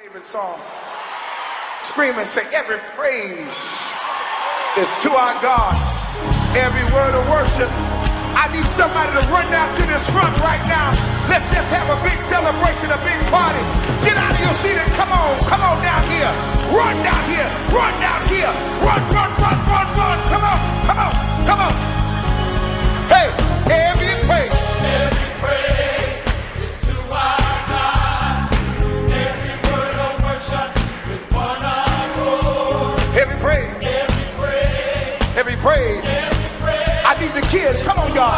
favorite song. Scream and say, every praise is to our God. Every word of worship. I need somebody to run down to this front right now. Let's just have a big celebration, a big party. Get out of your seat and come on, come on down here. Run down here, run down here. Run, run, need the kids. Come on, y'all.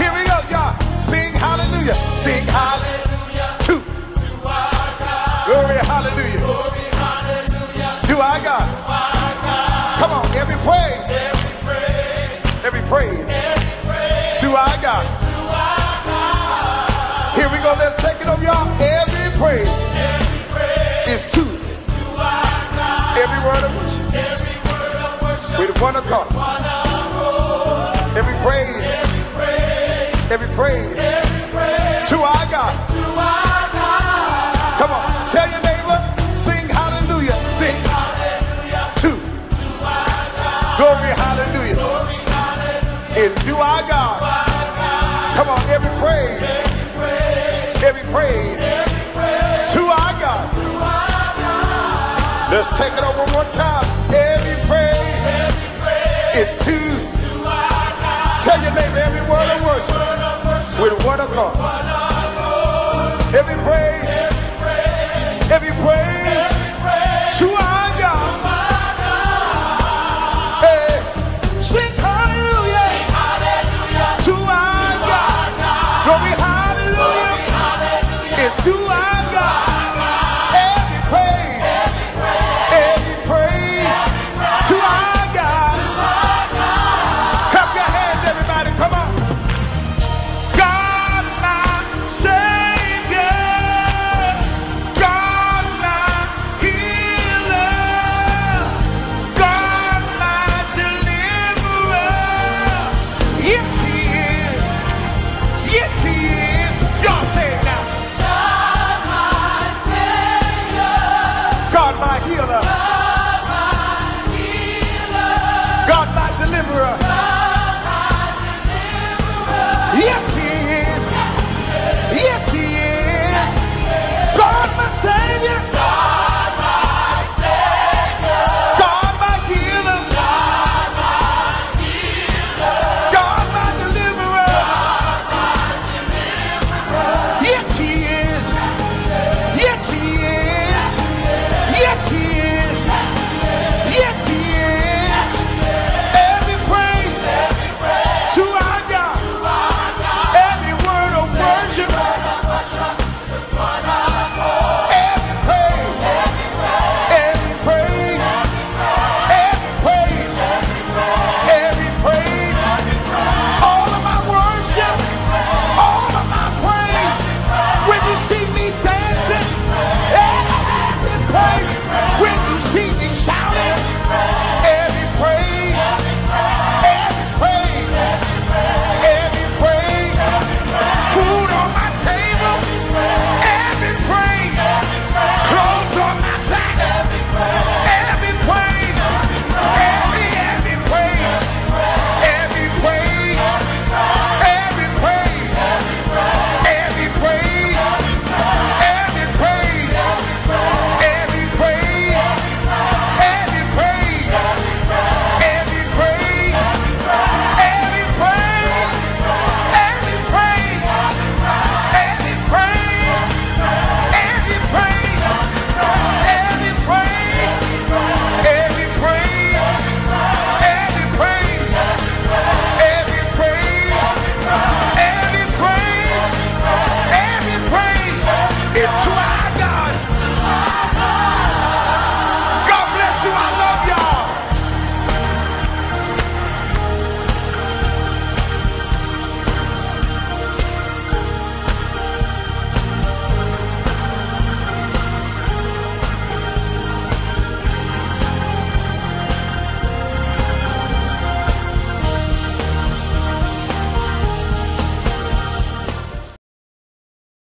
Here we go, y'all. Sing hallelujah. Sing hallelujah. To to our God. glory, hallelujah. Glory, hallelujah. To our God. Come on, every praise. Every praise, Every praise. To our God. to our God. Here we go. Let's take it over, y'all. Every praise one accord. Every praise. Every praise, To our God. Come on. Tell your neighbor. Sing hallelujah. Sing Hallelujah. to our God. glory, hallelujah. Is to our God. Come on, every praise. Every praise, to our God. Let's take it over one time. Is to. Tell your neighbor every word of worship of with accord. Every praise, Every praise,